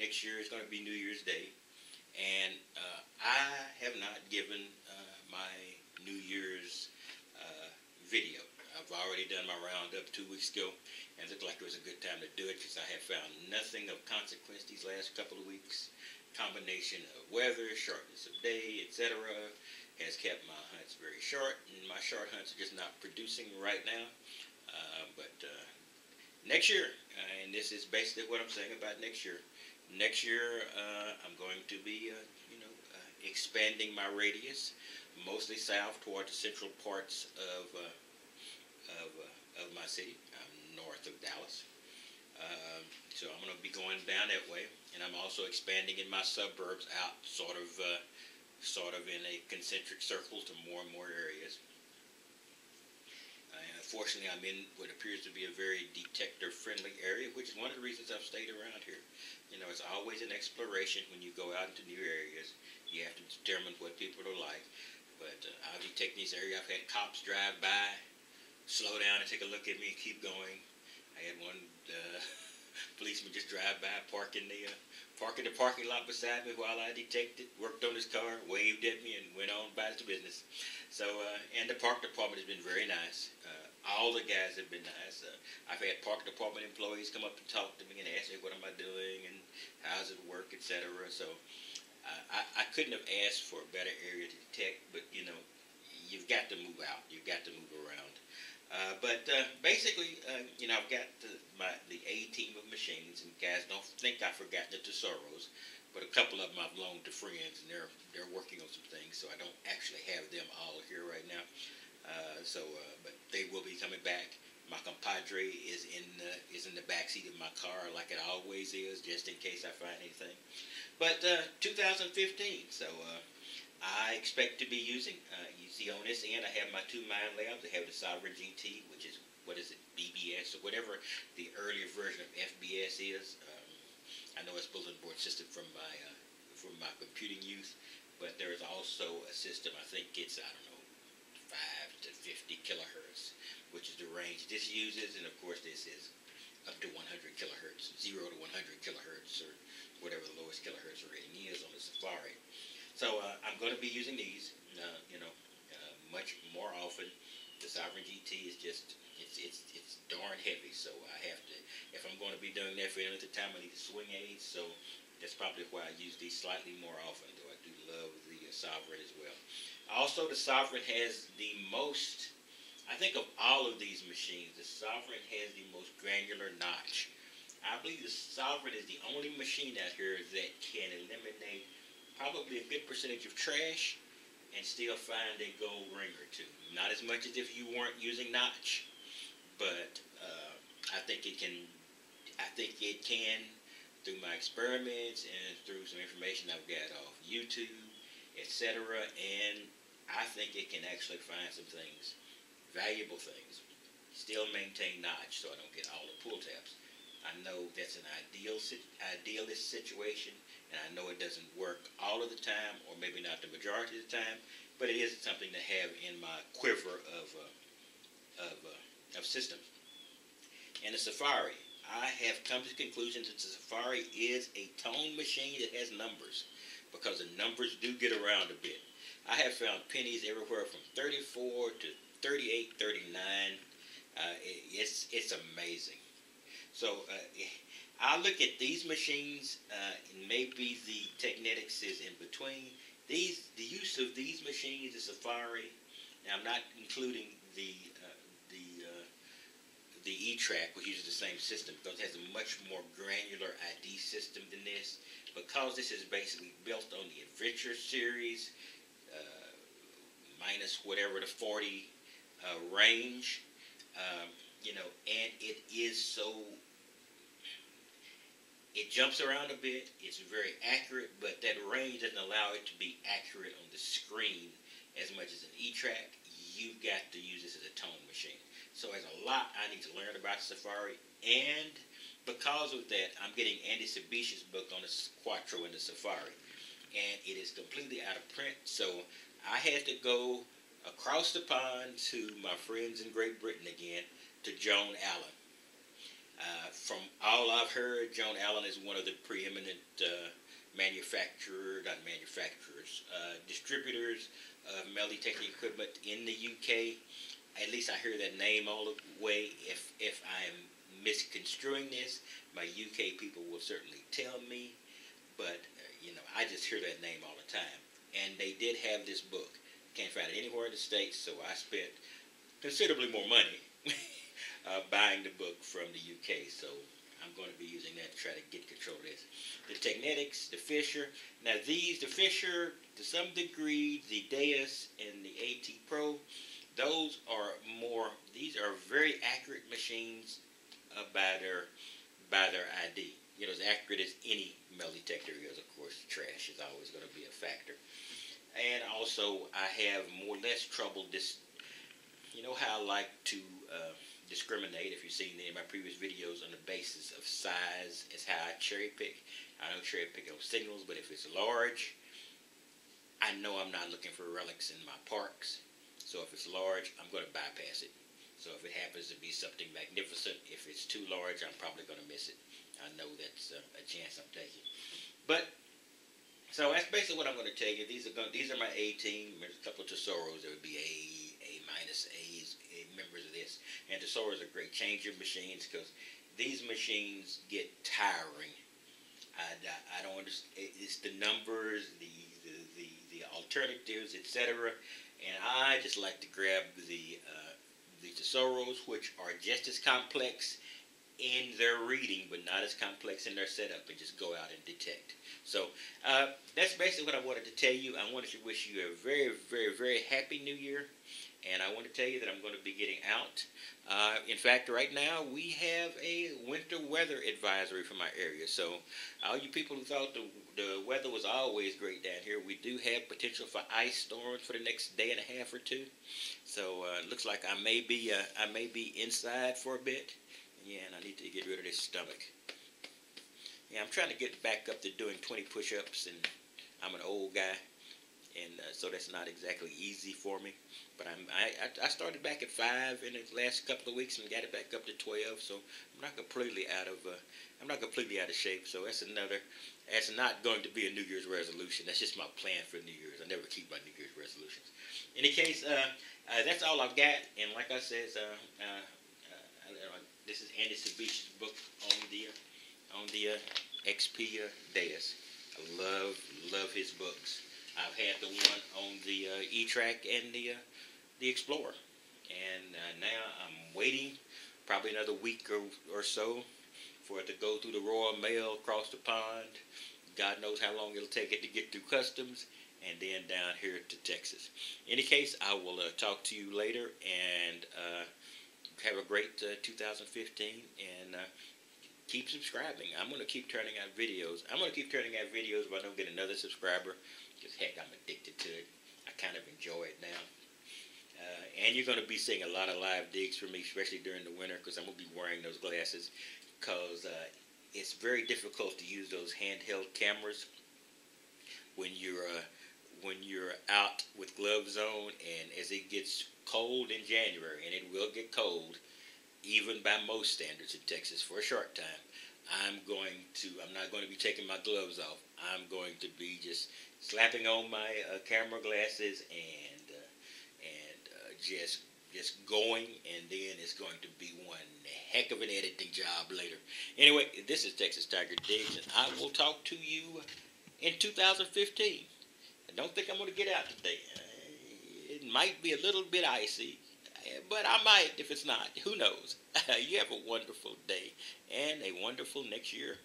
next year is going to be New Year's Day, and uh, I have not given uh, my New Year's uh, video. I've already done my roundup two weeks ago, and it looked like it was a good time to do it because I have found nothing of consequence these last couple of weeks. Combination of weather, shortness of day, etc., has kept my hunts very short, and my short hunts are just not producing right now. Uh, but uh, next year, uh, and this is basically what I'm saying about next year. Next year, uh, I'm going to be, uh, you know, uh, expanding my radius, mostly south toward the central parts of of, of my city. I'm north of Dallas. Um, so I'm going to be going down that way, and I'm also expanding in my suburbs out, sort of, uh, sort of in a concentric circle to more and more areas. And unfortunately, I'm in what appears to be a very detector-friendly area, which is one of the reasons I've stayed around here. You know, it's always an exploration when you go out into new areas. You have to determine what people are like. But uh, I've detected these areas. I've had cops drive by, slow down and take a look at me and keep going. I had one uh, policeman just drive by, park in the uh, park in the parking lot beside me while I detected, worked on his car, waved at me, and went on about his business. So, uh, and the park department has been very nice. Uh, all the guys have been nice. Uh, I've had park department employees come up and talk to me and ask me what am I doing and how's it work, etc. So, uh, I, I couldn't have asked for a better area to detect, but you know, you've got to move out. You've got to move around. Uh, but uh, basically, uh, you know, I've got the, my, the A team of machines, and guys don't think I forgot the Tesoros, but a couple of them I've loaned to friends, and they're they're working on some things, so I don't actually have them all here right now. Uh, so, uh, they will be coming back. My compadre is in the is in the back seat of my car, like it always is, just in case I find anything. But 2015, so I expect to be using. Uh, you see on this end, I have my two Minelabs. I have the Sovereign GT, which is what is it, BBS or whatever the earlier version of FBS is. Um, I know it's bulletin board system from my uh, from my computing youth, but there is also a system. I think it's I don't know five to fifty kilohertz, which is the range this uses, and of course this is up to 100 kilohertz, zero to 100 kilohertz, or whatever the lowest kilohertz rating is on the Safari. So uh, I'm going to be using these, uh, you know, uh, much more often. The Sovereign GT is just, it's, it's, it's darn heavy, so I have to, if I'm going to be doing that for any length of time, I need the swing aids, so that's probably why I use these slightly more often, though I do love the uh, Sovereign as well. Also, the Sovereign has the most, I think of all of these machines, the Sovereign has the most granular notch. I believe the Sovereign is the only machine out here that can eliminate probably a good percentage of trash and still find a gold ring or two. Not as much as if you weren't using Notch, but uh, I think it can. I think it can through my experiments and through some information I've got off YouTube, etc. And I think it can actually find some things, valuable things. Still maintain notch so I don't get all the pull tabs. I know that's an ideal idealist situation, and I know it doesn't work all of the time, or maybe not the majority of the time, but it is something to have in my quiver of uh, of, uh, of systems. And the Safari, I have come to the conclusion that the Safari is a tone machine that has numbers, because the numbers do get around a bit. I have found pennies everywhere from 34 to 38, 39. Uh, it, it's it's amazing. So uh, I look at these machines, uh, and maybe the Teknetics is in between. These, the use of these machines, the Safari. Now I'm not including the the uh, the E-Trac, which uses the same system, because it has a much more granular ID system than this. Because this is basically built on the Adventure series, uh, minus whatever the 40 uh, range, um, you know, and it is so it jumps around a bit. It's very accurate, but that range doesn't allow it to be accurate on the screen as much as an E-Trac. You've got to use this as a tone. So there's a lot I need to learn about Safari, and because of that, I'm getting Andy Sabisch's book on the Quattro and the Safari, and it is completely out of print. So I had to go across the pond to my friends in Great Britain again, to Joan Allen Uh, from all I've heard, Joan Allen is one of the preeminent uh, manufacturer, not manufacturers, uh, distributors of Melody Technique equipment in the UK. At least I hear that name all the way. If if I'm misconstruing this, my UK people will certainly tell me. But uh, you know, I just hear that name all the time. And they did have this book. Can't find it anywhere in the states, so I spent considerably more money uh, buying the book from the UK. So I'm going to be using that to try to get control of this. The Teknetics, the Fisher. Now these, the Fisher, to some degree, the Deus and the AT Pro, those are more, these are very accurate machines uh, by their by their ID. You know, as accurate as any metal detector is. Of course, trash is always going to be a factor. And also, I have more or less trouble. This, you know, how I like to uh, discriminate, if you've seen any of my previous videos, on the basis of size is how I cherry pick. I don't cherry pick on signals, but if it's large, I know I'm not looking for relics in my parks. So if it's large, I'm going to bypass it. So if it happens to be something magnificent, if it's too large, I'm probably going to miss it. I know that's a, a chance I'm taking. But so that's basically what I'm going to tell you. These are going, these are my A team. There's a couple of Tesoros. There would be A, A minus, A's, members of this. And Tesoro are great Change changer machines because these machines get tiring. I, I, I don't understand. It's the numbers, the, the, the alternatives, etc. And I just like to grab the uh, the Tesoros, which are just as complex in their reading, but not as complex in their setup, and just go out and detect. So uh, that's basically what I wanted to tell you. I wanted to wish you a very, very, very happy New Year and I want to tell you that I'm going to be getting out. Uh, in fact, right now we have a winter weather advisory for my area. So, all you people who thought the, the weather was always great down here, we do have potential for ice storms for the next day and a half or two. So, uh, it looks like I may be uh, I may be inside for a bit. Yeah, and I need to get rid of this stomach. Yeah, I'm trying to get back up to doing 20 push-ups, and I'm an old guy and uh, so that's not exactly easy for me. But I'm I, I started back at five in the last couple of weeks and got it back up to twelve. So I'm not completely out of uh, I'm not completely out of shape. So that's another that's not going to be a New Year's resolution. That's just my plan for New Year's. I never keep my New Year's resolutions. In any case, uh, uh, that's all I've got. And like I said, uh, uh, uh, this is Andy Sabisch's book on the on the XP Deus. I love love his books. I've had the one on the uh, E-Trac and the uh, the Explorer, and uh, now I'm waiting probably another week or, or so for it to go through the Royal Mail across the pond. God knows how long it'll take it to get through customs and then down here to Texas. In any case, I will uh, talk to you later and uh, have a great uh, 2015 and uh, keep subscribing. I'm going to keep turning out videos. I'm going to keep turning out videos if I don't get another subscriber because heck, I'm addicted to it. I kind of enjoy it now. Uh, and you're going to be seeing a lot of live digs from me, especially during the winter, because I'm going to be wearing those glasses. Because uh, it's very difficult to use those handheld cameras when you're uh, when you're out with gloves on, and as it gets cold in January, and it will get cold, even by most standards in Texas for a short time. I'm going to, I'm not going to be taking my gloves off. I'm going to be just slapping on my uh, camera glasses and uh, and uh, just just going, and then it's going to be one heck of an editing job later. Anyway, this is Texas Tiger Digs, and I will talk to you in 2015. I don't think I'm going to get out today. It might be a little bit icy, but I might if it's not. Who knows? you have a wonderful day and a wonderful next year.